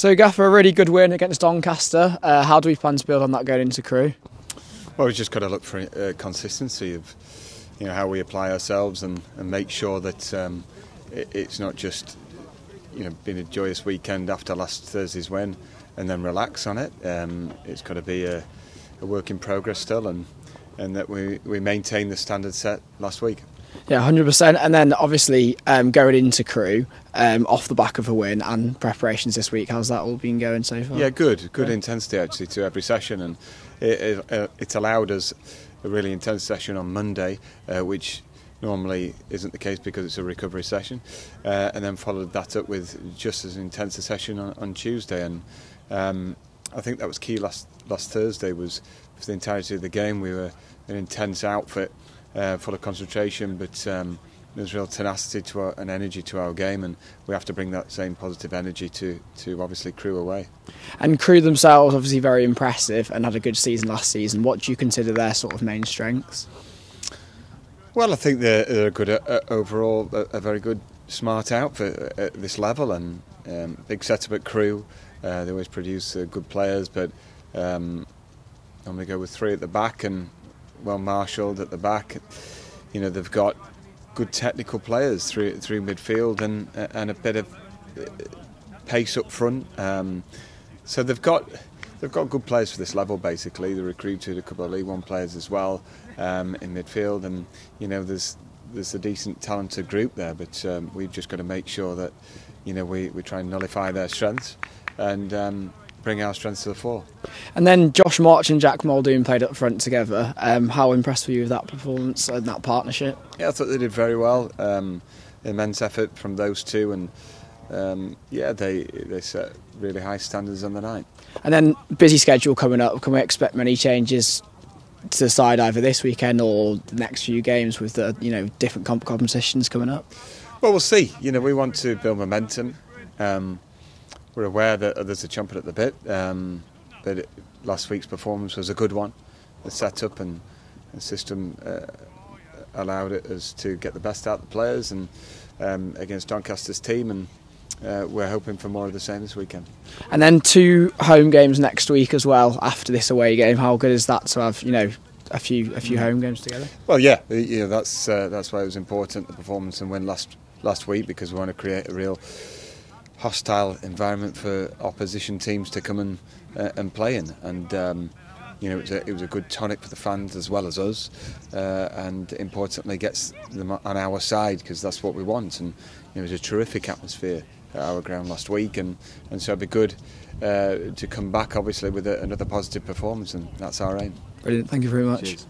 So, Gaffer, a really good win against Doncaster. Uh, how do we plan to build on that going into Crewe? Well, we've just got to look for uh, consistency of you know how we apply ourselves and, and make sure that um, it, it's not just you know been a joyous weekend after last Thursday's win and then relax on it. Um, it's got to be a, a work in progress still, and and that we, we maintain the standard set last week. Yeah, hundred percent. And then obviously um, going into Crewe um, off the back of a win and preparations this week. How's that all been going so far? Yeah, good, good yeah. intensity actually to every session, and it, it, uh, it's allowed us a really intense session on Monday, uh, which normally isn't the case because it's a recovery session, uh, and then followed that up with just as intense a session on, on Tuesday. And um, I think that was key last last Thursday was for the entirety of the game we were an intense outfit, uh, full of concentration, but. Um, there's real tenacity to our, and energy to our game, and we have to bring that same positive energy to, to obviously Crewe away. And Crewe themselves, obviously very impressive and had a good season last season. What do you consider their sort of main strengths? Well, I think they're, they're a good uh, overall, a, a, very good, smart outfit at this level, and um, big setup at Crewe. Uh, they always produce uh, good players, but um, normally go with three at the back and well marshalled at the back. You know, they've got good technical players through through midfield and and a bit of uh, pace up front. Um, so they've got they've got good players for this level. Basically, they recruited a couple of League One players as well um, in midfield, and you know there's there's a decent talented group there. But um, we've just got to make sure that you know we, we try and nullify their strengths and um, bring our strengths to the fore. And then Josh March and Jack Muldoon played up front together. Um, how impressed were you with that performance and that partnership? Yeah, I thought they did very well. Um, immense effort from those two, and um, yeah, they they set really high standards on the night. And then busy schedule coming up. Can we expect many changes to the side either this weekend or the next few games with the you know different comp competitions coming up? Well, we'll see. You know, we want to build momentum. Um, we're aware that others are chomping at the bit. Um, but it, last week's performance was a good one. The setup and the system uh, allowed it us to get the best out of the players and um, against Doncaster's team and. Uh, we're hoping for more of the same this weekend. And then two home games next week as well after this away game. How good is that to have you know a few a few home games together? Well, yeah, you know, that's uh, that's why it was important the performance and win last last week because we want to create a real hostile environment for opposition teams to come and uh, and play in. And um, you know, it was, a, it was, a, good tonic for the fans as well as us, uh, and importantly, gets them on our side because that's what we want. And you know, it was a terrific atmosphere at our ground last week, and, and so it'd be good uh, to come back, obviously, with a, another positive performance, and that's our aim. Brilliant. Thank you very much. Cheers.